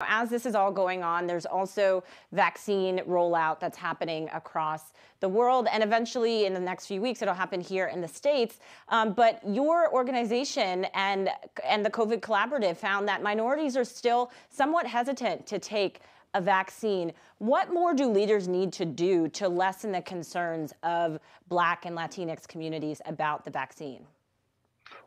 As this is all going on, there's also vaccine rollout that's happening across the world. And eventually, in the next few weeks, it'll happen here in the States. Um, but your organization and, and the COVID Collaborative found that minorities are still somewhat hesitant to take a vaccine. What more do leaders need to do to lessen the concerns of Black and Latinx communities about the vaccine?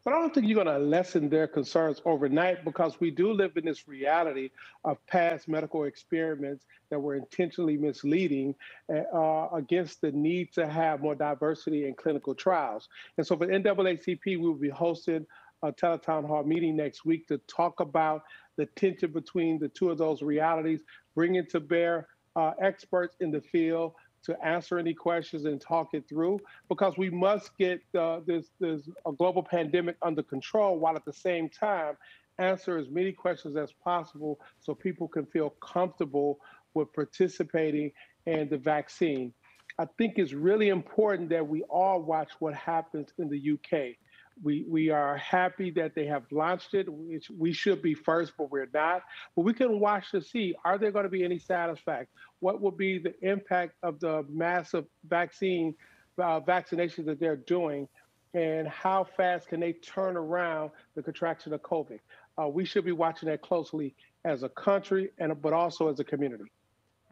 But I don't think you're going to lessen their concerns overnight because we do live in this reality of past medical experiments that were intentionally misleading uh, against the need to have more diversity in clinical trials. And so for NAACP, we will be hosting a teletown hall meeting next week to talk about the tension between the two of those realities, bringing to bear uh, experts in the field to answer any questions and talk it through because we must get uh, this, this a global pandemic under control while at the same time answer as many questions as possible so people can feel comfortable with participating in the vaccine. I think it's really important that we all watch what happens in the UK. We, we are happy that they have launched it. Which we should be first, but we're not. But we can watch to see are there going to be any side effects? What will be the impact of the massive vaccine uh, vaccinations that they're doing? And how fast can they turn around the contraction of COVID? Uh, we should be watching that closely as a country, and but also as a community.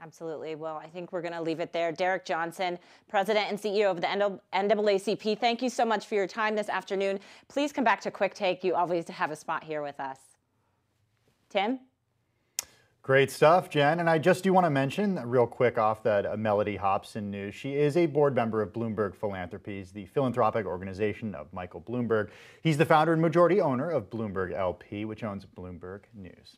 Absolutely. Well, I think we're going to leave it there. Derrick Johnson, President and CEO of the NAACP, thank you so much for your time this afternoon. Please come back to Quicktake. You always have a spot here with us. Tim? Great stuff, Jen. And I just do want to mention, real quick off that uh, Mellody Hobson news, she is a board member of Bloomberg Philanthropies, the philanthropic organization of Michael Bloomberg. He's the founder and majority owner of Bloomberg LP, which owns Bloomberg News.